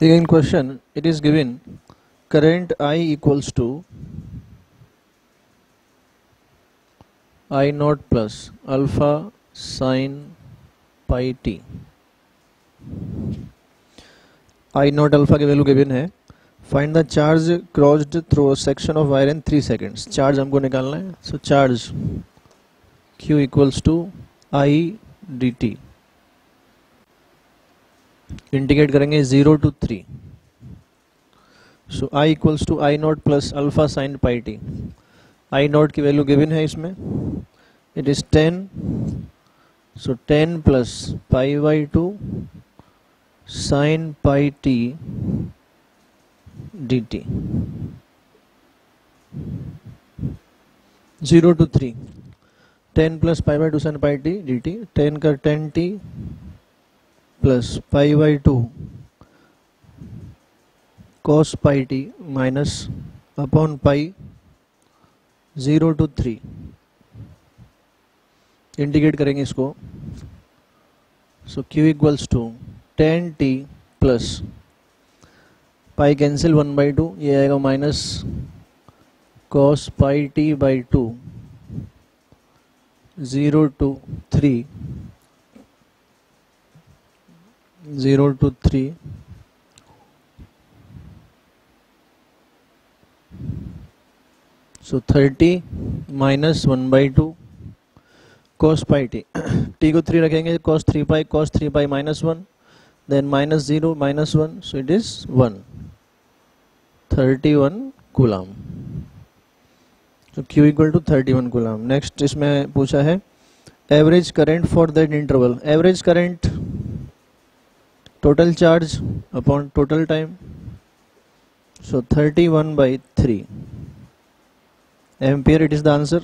in question it is given current I equals to I naught plus alpha sin pi t I naught alpha की value given है find the charge crossed through section of wire in three seconds charge हमको निकालना है so charge Q equals to I D T indicate करेंगे zero two three. So I equals to I naught plus alpha sine pi T I naught की value given है इसमें। It is ten so ten plus pi by two sine pi T D T zero two three ten plus pi by two sine pi T D T ten का ten T plus pi by two cos pi T minus upon pi zero two three indicate करेंगे इसको। So Q equals to ten T plus pi cancel one by two ये आएगा minus cos pi T by two zero two three zero two three. So thirty minus one by two cos pi T T को three रखेंगे cos three pi cos three pi minus one then minus zero minus one so it is one thirty one coulomb तो Q equal to thirty one coulomb next इसमें पूछा है average current for that interval average current total charge upon total time. So 31 by 3 ampere it is the answer